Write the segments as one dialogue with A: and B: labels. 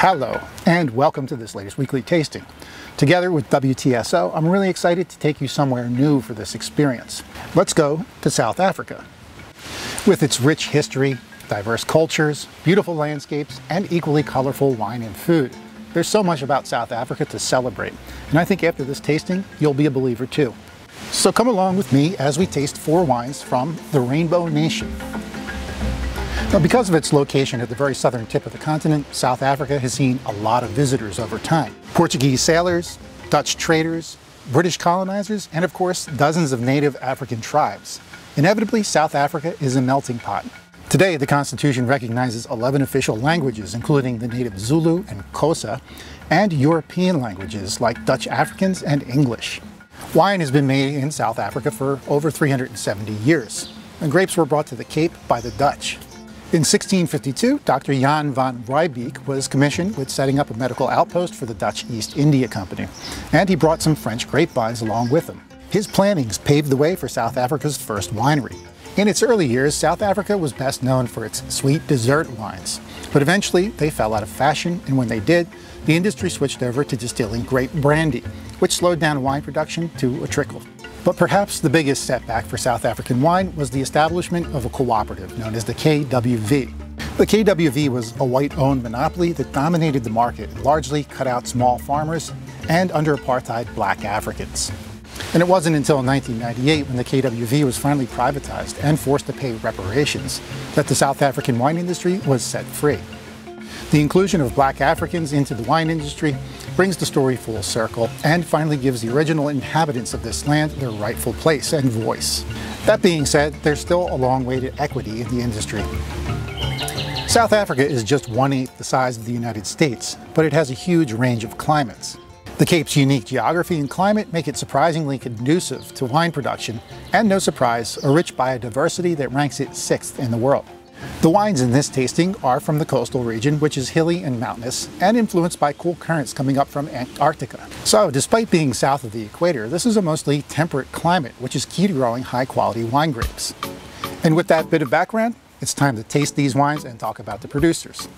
A: Hello, and welcome to this latest weekly tasting. Together with WTSO, I'm really excited to take you somewhere new for this experience. Let's go to South Africa. With its rich history, diverse cultures, beautiful landscapes, and equally colorful wine and food, there's so much about South Africa to celebrate, and I think after this tasting, you'll be a believer too. So come along with me as we taste four wines from the Rainbow Nation. Now, because of its location at the very southern tip of the continent, South Africa has seen a lot of visitors over time. Portuguese sailors, Dutch traders, British colonizers, and of course, dozens of native African tribes. Inevitably, South Africa is a melting pot. Today, the Constitution recognizes 11 official languages, including the native Zulu and Xhosa, and European languages like Dutch Afrikaans and English. Wine has been made in South Africa for over 370 years, and grapes were brought to the Cape by the Dutch. In 1652, Dr. Jan van Riebeeck was commissioned with setting up a medical outpost for the Dutch East India Company, and he brought some French grapevines along with him. His plantings paved the way for South Africa's first winery. In its early years, South Africa was best known for its sweet dessert wines, but eventually they fell out of fashion, and when they did, the industry switched over to distilling grape brandy, which slowed down wine production to a trickle. But perhaps the biggest setback for South African wine was the establishment of a cooperative known as the KWV. The KWV was a white-owned monopoly that dominated the market and largely cut out small farmers and under apartheid black Africans. And it wasn't until 1998 when the KWV was finally privatized and forced to pay reparations that the South African wine industry was set free. The inclusion of black Africans into the wine industry brings the story full circle and finally gives the original inhabitants of this land their rightful place and voice. That being said, there's still a long way to equity in the industry. South Africa is just one-eighth the size of the United States, but it has a huge range of climates. The Cape's unique geography and climate make it surprisingly conducive to wine production, and no surprise, a rich biodiversity that ranks it sixth in the world. The wines in this tasting are from the coastal region, which is hilly and mountainous, and influenced by cool currents coming up from Antarctica. So, despite being south of the equator, this is a mostly temperate climate, which is key to growing high-quality wine grapes. And with that bit of background, it's time to taste these wines and talk about the producers.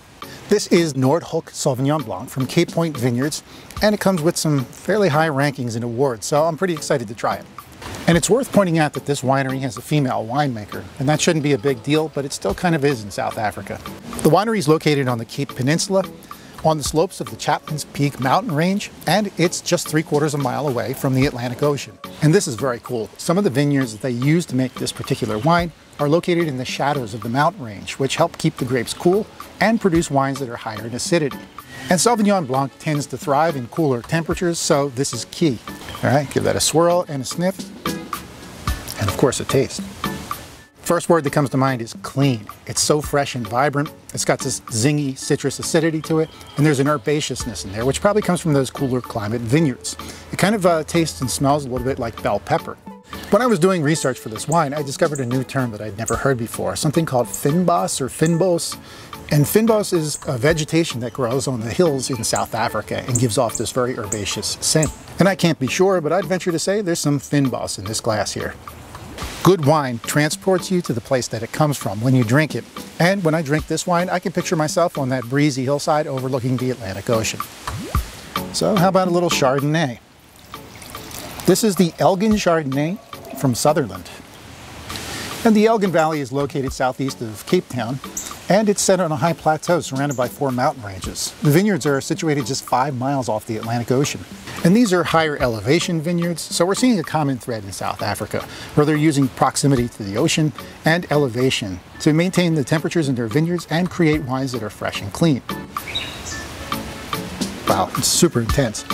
A: This is Noordhoek Sauvignon Blanc from Cape Point Vineyards, and it comes with some fairly high rankings and awards, so I'm pretty excited to try it. And it's worth pointing out that this winery has a female winemaker, and that shouldn't be a big deal, but it still kind of is in South Africa. The winery is located on the Cape Peninsula, on the slopes of the Chapman's Peak mountain range, and it's just three quarters of a mile away from the Atlantic Ocean. And this is very cool. Some of the vineyards that they use to make this particular wine are located in the shadows of the mountain range, which help keep the grapes cool and produce wines that are higher in acidity. And Sauvignon Blanc tends to thrive in cooler temperatures, so this is key. All right, give that a swirl and a sniff and of course a taste. First word that comes to mind is clean. It's so fresh and vibrant. It's got this zingy citrus acidity to it, and there's an herbaceousness in there, which probably comes from those cooler climate vineyards. It kind of uh, tastes and smells a little bit like bell pepper. When I was doing research for this wine, I discovered a new term that I'd never heard before, something called finbos or fynbos. And fynbos is a vegetation that grows on the hills in South Africa and gives off this very herbaceous scent. And I can't be sure, but I'd venture to say there's some fynbos in this glass here. Good wine transports you to the place that it comes from when you drink it. And when I drink this wine, I can picture myself on that breezy hillside overlooking the Atlantic Ocean. So how about a little Chardonnay? This is the Elgin Chardonnay from Sutherland. And the Elgin Valley is located southeast of Cape Town, and it's set on a high plateau surrounded by four mountain ranges. The vineyards are situated just five miles off the Atlantic Ocean. And these are higher elevation vineyards, so we're seeing a common thread in South Africa, where they're using proximity to the ocean and elevation to maintain the temperatures in their vineyards and create wines that are fresh and clean. Wow, it's super intense.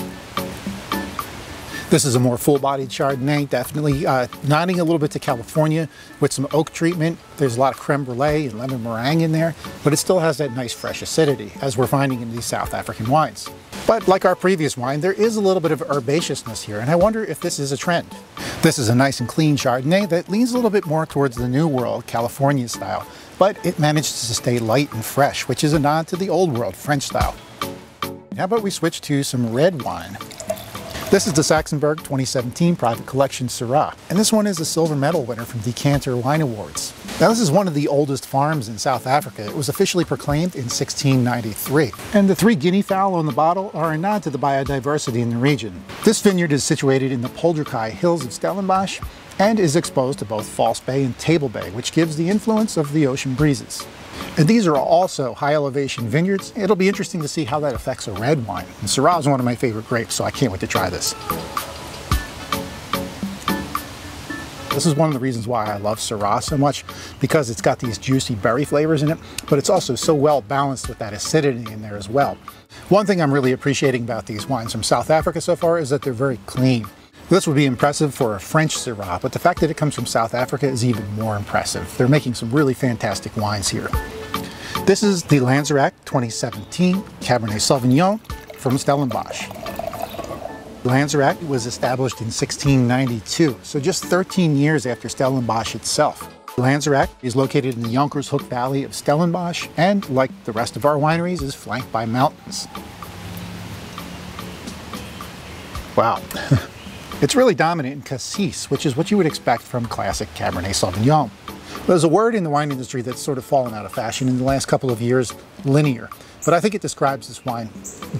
A: This is a more full-bodied Chardonnay, definitely uh, nodding a little bit to California with some oak treatment. There's a lot of creme brulee and lemon meringue in there, but it still has that nice fresh acidity, as we're finding in these South African wines. But like our previous wine, there is a little bit of herbaceousness here, and I wonder if this is a trend. This is a nice and clean Chardonnay that leans a little bit more towards the New World California style, but it manages to stay light and fresh, which is a nod to the Old World French style. How about we switch to some red wine? This is the Saxenburg 2017 Private Collection Syrah, and this one is a silver medal winner from Decanter Wine Awards. Now this is one of the oldest farms in South Africa. It was officially proclaimed in 1693. And the three guinea fowl on the bottle are a nod to the biodiversity in the region. This vineyard is situated in the Polkadraai Hills of Stellenbosch and is exposed to both False Bay and Table Bay, which gives the influence of the ocean breezes. And these are also high elevation vineyards. It'll be interesting to see how that affects a red wine. And Syrah is one of my favorite grapes, so I can't wait to try this. This is one of the reasons why I love Syrah so much, because it's got these juicy berry flavors in it, but it's also so well balanced with that acidity in there as well. One thing I'm really appreciating about these wines from South Africa so far is that they're very clean. This would be impressive for a French Syrah, but the fact that it comes from South Africa is even more impressive. They're making some really fantastic wines here. This is the Lanzerac 2017 Cabernet Sauvignon from Stellenbosch. Lanzerac was established in 1692, so just 13 years after Stellenbosch itself. Lanzerac is located in the Jonkershoek Valley of Stellenbosch and, like the rest of our wineries, is flanked by mountains. Wow. it's really dominant in cassis, which is what you would expect from classic Cabernet Sauvignon. There's a word in the wine industry that's sort of fallen out of fashion in the last couple of years, linear. But I think it describes this wine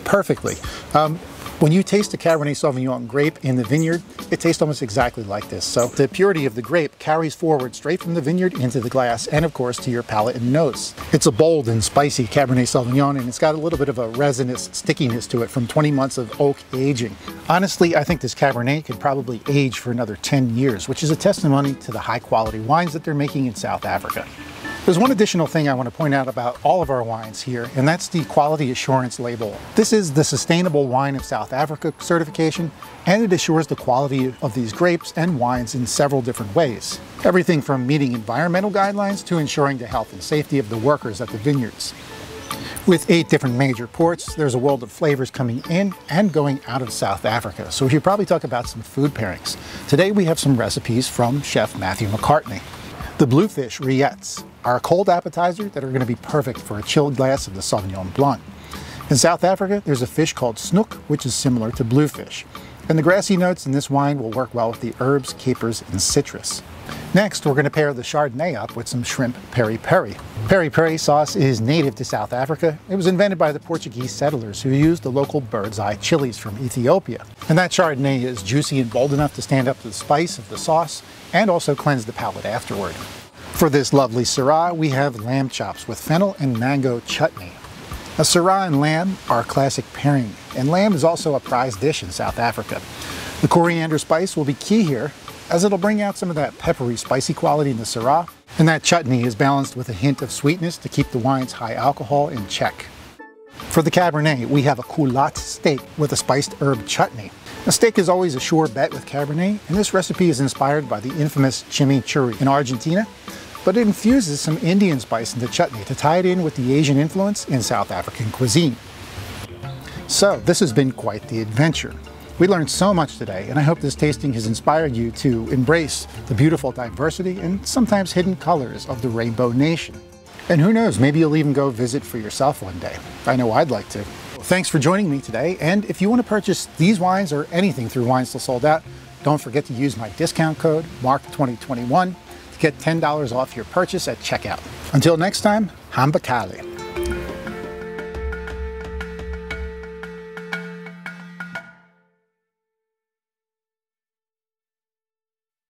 A: perfectly. Um, when you taste a Cabernet Sauvignon grape in the vineyard, it tastes almost exactly like this. So the purity of the grape carries forward straight from the vineyard into the glass and of course to your palate and nose. It's a bold and spicy Cabernet Sauvignon and it's got a little bit of a resinous stickiness to it from 20 months of oak aging. Honestly, I think this Cabernet could probably age for another 10 years, which is a testimony to the high quality wines that they're making in South Africa. There's one additional thing I want to point out about all of our wines here, and that's the quality assurance label. This is the Sustainable Wine of South Africa certification, and it assures the quality of these grapes and wines in several different ways. Everything from meeting environmental guidelines to ensuring the health and safety of the workers at the vineyards. With eight different major ports, there's a world of flavors coming in and going out of South Africa. So we should probably talk about some food pairings. Today we have some recipes from Chef Matthew McCartney. The bluefish rillettes are a cold appetizer that are going to be perfect for a chilled glass of the Sauvignon Blanc. In South Africa, there's a fish called snook, which is similar to bluefish. And the grassy notes in this wine will work well with the herbs, capers, and citrus. Next, we're going to pair the Chardonnay up with some shrimp peri peri. Peri peri sauce is native to South Africa. It was invented by the Portuguese settlers who used the local bird's eye chilies from Ethiopia. And that Chardonnay is juicy and bold enough to stand up to the spice of the sauce and also cleanse the palate afterward. For this lovely Syrah, we have lamb chops with fennel and mango chutney. A Syrah and lamb are a classic pairing, and lamb is also a prized dish in South Africa. The coriander spice will be key here, as it'll bring out some of that peppery, spicy quality in the Syrah, and that chutney is balanced with a hint of sweetness to keep the wine's high alcohol in check. For the Cabernet, we have a culotte steak with a spiced herb chutney. A steak is always a sure bet with Cabernet, and this recipe is inspired by the infamous chimichurri in Argentina, but it infuses some Indian spice into chutney to tie it in with the Asian influence in South African cuisine. So this has been quite the adventure. We learned so much today, and I hope this tasting has inspired you to embrace the beautiful diversity and sometimes hidden colors of the Rainbow Nation. And who knows, maybe you'll even go visit for yourself one day. I know I'd like to. Thanks for joining me today. And if you want to purchase these wines or anything through Wines Till Sold Out, don't forget to use my discount code MARC2021 to get $10 off your purchase at checkout. Until next time, Hamba Kahle.